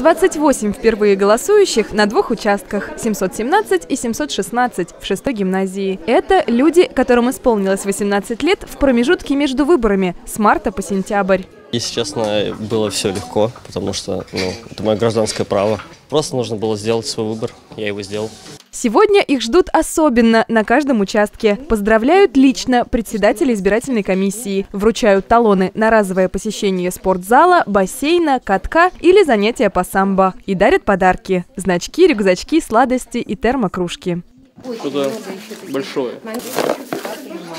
28 впервые голосующих на двух участках – 717 и 716 в шестой гимназии. Это люди, которым исполнилось 18 лет в промежутке между выборами с марта по сентябрь. Если честно, было все легко, потому что ну, это мое гражданское право. Просто нужно было сделать свой выбор, я его сделал. Сегодня их ждут особенно на каждом участке. Поздравляют лично председатели избирательной комиссии. Вручают талоны на разовое посещение спортзала, бассейна, катка или занятия по самбо. И дарят подарки – значки, рюкзачки, сладости и термокружки. Что-то большое.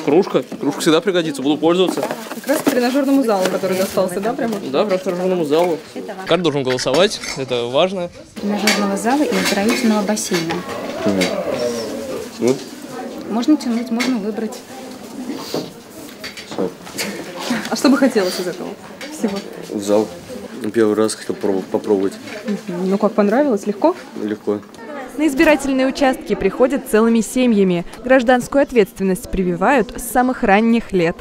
Кружка. Кружка всегда пригодится, буду пользоваться. Как раз к тренажерному залу, который достался, да, прямо? Да, к тренажерному залу. Как должен голосовать, это важно. Тренажерного зала и оздоровительного бассейна. Ну, Можно тянуть, можно выбрать. А что бы хотелось из этого всего? В зал. Первый раз хотел попробовать. Ну как, понравилось? Легко? Легко. На избирательные участки приходят целыми семьями. Гражданскую ответственность прививают с самых ранних лет.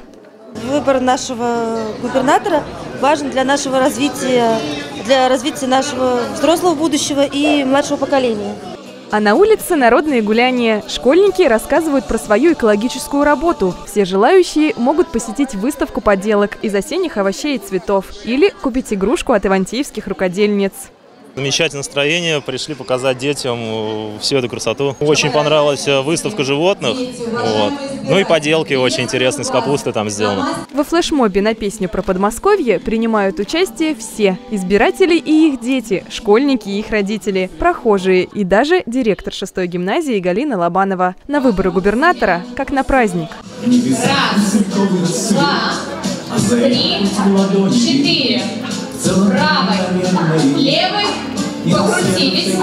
Выбор нашего губернатора важен для нашего развития, для развития нашего взрослого будущего и младшего поколения. А на улице народные гуляния. Школьники рассказывают про свою экологическую работу. Все желающие могут посетить выставку поделок из осенних овощей и цветов или купить игрушку от ивантеевских рукодельниц. Замечательное настроение, пришли показать детям э, всю эту красоту. Очень понравилась э, выставка животных, вот. ну и поделки очень интересные, с капустой там сделаны. Во флешмобе на песню про Подмосковье принимают участие все – избиратели и их дети, школьники и их родители, прохожие и даже директор шестой гимназии Галина Лобанова. На выборы губернатора как на праздник. Раз, два, три, четыре. Правой, мои. Левый, покрутились.